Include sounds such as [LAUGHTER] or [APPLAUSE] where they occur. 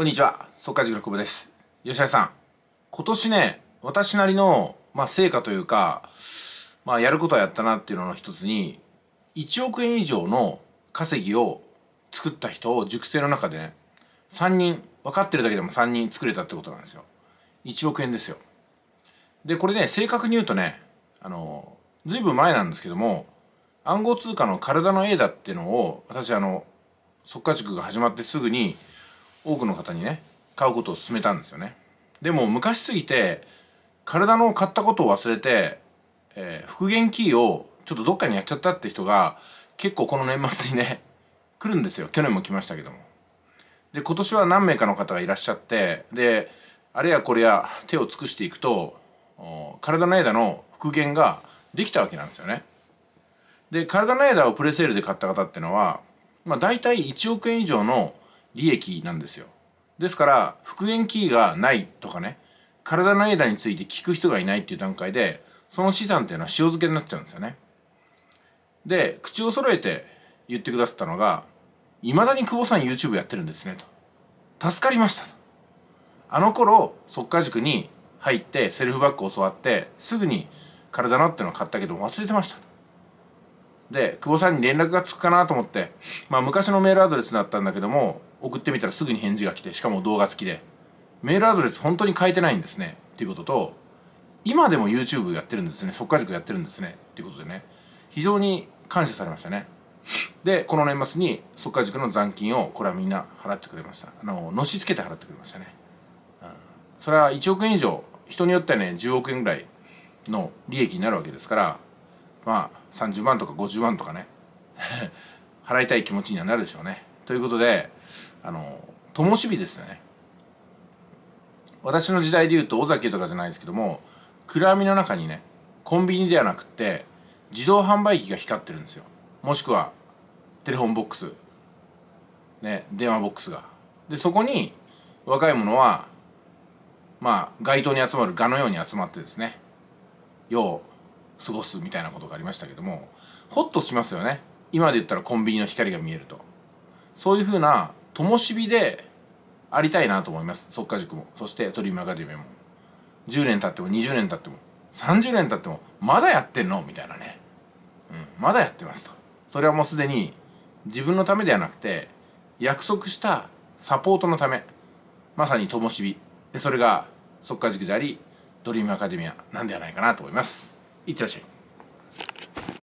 こんにちは、速稼塾の久保です。吉田さん、今年ね、私なりの、まあ、成果というか、まあ、やることはやったなっていうのの一つに、1億円以上の稼ぎを作った人を塾生の中でね、3人、分かってるだけでも3人作れたってことなんですよ。1億円ですよ。で、これね、正確に言うとね、あの、ずいぶん前なんですけども、暗号通貨の体の A だっていうのを、私あの、速稼塾が始まってすぐに、多くの方にね買うことを勧めたんですよね。でも昔すぎて体の買ったことを忘れて、えー復元キーをちょっとどっかにやっちゃったって人が結構この年末にね来るんですよ。去年も来ましたけども。で今年は何名かの方がいらっしゃってであれやこれや手を尽くしていくと体の枝の復元ができたわけなんですよね。で体の枝をプレセールで買った方っていうのはまあ大体1億円以上の利益なんですよ。ですから復元キーがないとかね体の枝について聞く人がいないっていう段階でその資産っていうのは塩漬けになっちゃうんですよね。で口を揃えて言ってくださったのが「いまだに久保さん YouTube やってるんですね」と「助かりました」と。あの頃速稼塾に入ってセルフバッグを教わってすぐに体のっていうのを買ったけど忘れてましたと。で久保さんに連絡がつくかなと思ってまあ昔のメールアドレスだったんだけども送ってみたらすぐに返事が来てしかも動画付きでメールアドレス本当に変えてないんですねっていうことと今でも YouTube やってるんですね速稼塾やってるんですねっていうことでね非常に感謝されましたね。でこの年末に速稼塾の残金をこれはみんな払ってくれました。あののしつけて払ってくれましたね、うん、それは1億円以上人によってはね10億円ぐらいの利益になるわけですからまあ30万とか50万とかね [LAUGHS] 払いたい気持ちにはなるでしょうね。ということであの灯火ですね。私の時代で言うと尾崎とかじゃないですけども暗闇の中にねコンビニではなくって自動販売機が光ってるんですよ。もしくはテレフォンボックス。ね電話ボックスが。でそこに若い者はまあ街頭に集まる蛾のように集まってですね世を過ごすみたいなことがありましたけどもホッとしますよね。今で言ったらコンビニの光が見えると。そういうふうな灯火でありたいなと思います。速稼塾も。そしてトリムアカデミーも。10年経っても20年経っても30年経ってもまだやってんの？みたいなね、うん、まだやってますと。それはもうすでに自分のためではなくて約束したサポートのため。まさに灯火。でそれが速稼塾でありドリームアカデミアなんではないかなと思います。いってらっしゃい。